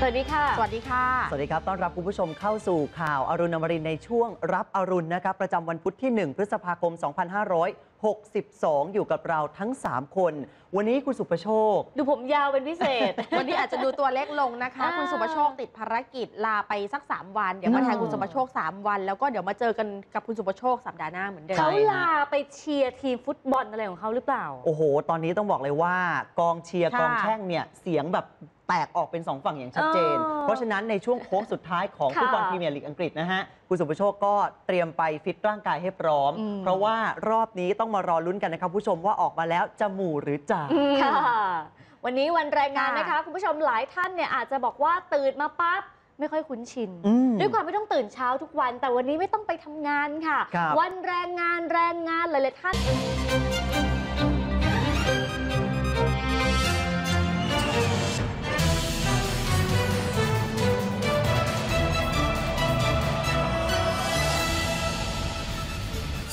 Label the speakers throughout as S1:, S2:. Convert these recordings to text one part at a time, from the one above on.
S1: สวัสดีค่ะ
S2: สวัสดีค่ะ
S3: สวัสดีครับ ต้อนรับคุณผู้ชมเข้าสู่ข่าวอรุณอมรินทร์ในช่วงรับอรุณนะครับ ประจำวันพุธที่ 1 พฤษภาคม 2562 อยู่กับเราทั้ง 3 คน วันนี้คุณสุประโชค
S1: ดูผมยาวเป็นพิเศษ
S2: วันนี้อาจจะดูตัวเล็กลงนะคะ
S1: อ่า
S2: คุณสุประโชคติดภารกิจลาไปสัก 3 วัน เดี๋ยวมา
S3: อืม
S2: แทนคุณสุประโชค 3 วัน แล้วก็เดี๋ยวมาเจอกันกับคุณสุประโชคสัปดาห์หน้าเหมือนเดิม
S3: ใช่
S1: เขาลาไปเชียร์ทีมฟุตบอลอะไรของเขาหรือเปล่า
S3: โอ้โห ตอนนี้ต้องบอกเลยว่ากองเชียร์
S2: ค่ะ
S3: กองแช่งเนี่ยเสียงแบบแตกออกเป็น2ฝั่งอย่างชัดเจน
S1: เออ
S3: เพราะฉะนั้นในช่วงโค้งสุดท้ายของ
S1: ค่ะ
S3: ฟุตบอลพรีเมียร์ลีกอังกฤษนะฮะคุณสุประโชคก็เตรียมไปฟิตร่างกายให้พร้อม
S2: อืม
S3: เพราะว่ารอบนี้ต้องมารอลุ้นกันนะครับผู้ชมว่าออกมาแล้วจะหมู่หรือจ่า
S1: ค่ะวันนี้วันแรงงาน
S2: ค่ะ
S1: นะคะ คุณผู้ชมหลายท่านเนี่ยอาจจะบอกว่าตื่นมาปั๊บไม่ค่อยคุ้นชิน
S3: อืม
S1: ด้วยความไม่ต้องตื่นเช้าทุกวัน แต่วันนี้ไม่ต้องไปทำงานค่ะ
S3: ครับ
S1: วันแรงงานแรงงานหลายๆท่าน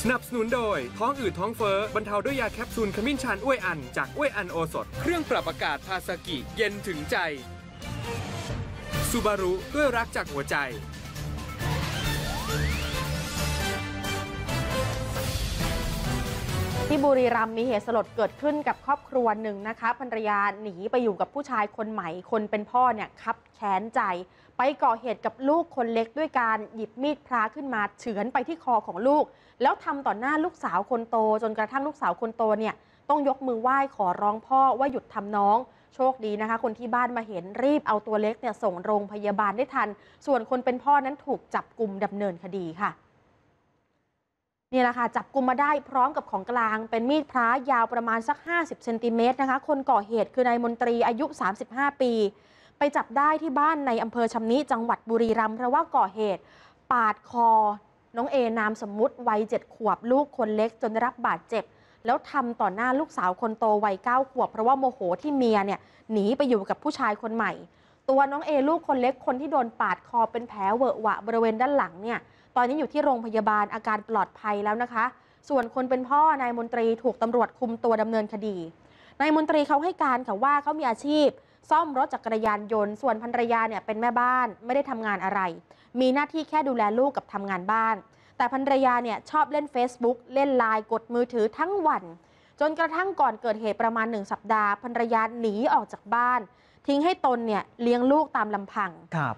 S4: สนับสนุนโดย ท้องอืดท้องเฟ้อบรรเทาด้วยยาแคปซูลขมิ้นชันอ้วยอัน จากอ้วยอันโอสถ เครื่องปรับอากาศพาสกิ เย็นถึงใจซูบารุด้วยรักจากหัวใจ
S2: ที่บุรีรัมย์มีเหตุสลดเกิดขึ้นกับครอบครัวหนึ่งนะคะภรรยาหนีไปอยู่กับผู้ชายคนใหม่ คนเป็นพ่อเนี่ยคับแค้นใจ ไปก่อเหตุกับลูกคนเล็กด้วยการหยิบมีดพระขึ้นมาเฉือนไปที่คอของลูก แล้วทำต่อหน้าลูกสาวคนโต จนกระทั่งลูกสาวคนโตเนี่ยต้องยกมือไหว้ขอร้องพ่อว่าหยุดทำน้องโชคดีนะคะ คนที่บ้านมาเห็นรีบเอาตัวเล็กเนี่ยส่งโรงพยาบาลได้ทัน ส่วนคนเป็นพ่อนั้นถูกจับกลุ่มดำเนินคดีค่ะ นี่แหละค่ะจับกลุ่มมาได้พร้อมกับของกลาง เป็นมีดพระยาวประมาณสัก 50เซนติเมตรนะคะ คนก่อเหตุคือนายมนตรีอายุ 35 ปี ไปจับได้ที่บ้านในอำเภอชำนิจังหวัดบุรีรัมย์เพราะว่าก่อเหตุ ปาดคอ น้องเอนามสมมุติวัยเจ็ดขวบลูกคนเล็กจนได้รับบาดเจ็บ แล้วทำต่อหน้าลูกสาวคนโตวัยเก้าขวบ เพราะว่าโมโหที่เมียเนี่ยหนีไปอยู่กับผู้ชายคนใหม่ ตัวน้องเอลูกคนเล็กคนที่โดนปาดคอเป็นแผลเวอะหวะบริเวณด้านหลังเนี่ย ตอนนี้อยู่ที่โรงพยาบาลอาการปลอดภัยแล้วนะคะ ส่วนคนเป็นพ่อนายมนตรีถูกตำรวจคุมตัวดำเนินคดี นายมนตรีเขาให้การค่ะว่าเขามีอาชีพ ซ่อมรถจักรยานยนต์ ส่วนภรรยาเนี่ยเป็นแม่บ้านไม่ได้ทำงานอะไร มีหน้าที่แค่ดูแลลูกกับทำงานบ้าน แต่ภรรยาเนี่ยชอบเล่น Facebook เล่นไลน์กดมือถือทั้งวัน จนกระทั่งก่อนเกิดเหตุประมาณหนึ่งสัปดาห์ภรรยาหนีออกจากบ้าน ทิ้งให้ตนเนี่ยเลี้ยงลูกตามลำพัง
S3: ครับ